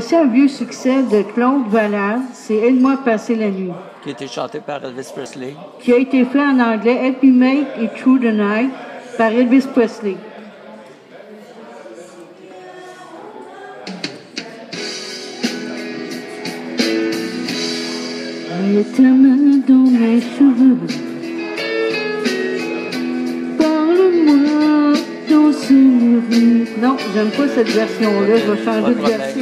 Voici un vieux succès de Claude Valade, c'est Aide-moi passer la nuit, qui a été chanté par Elvis Presley. qui a été fait en anglais Happy Make et True the Night par Elvis Presley. Mets ta main dans mes cheveux. Parle-moi dans ce murmure. Non, j'aime pas cette version-là, je vais changer de version.